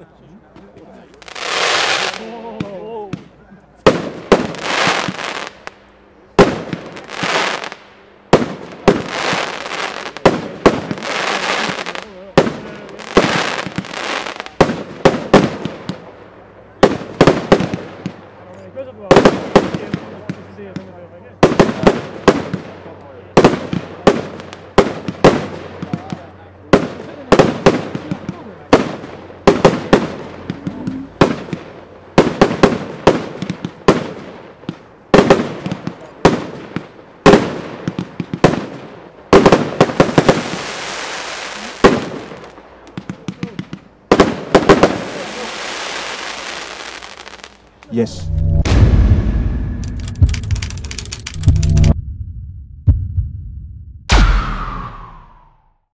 Good ball. Yes.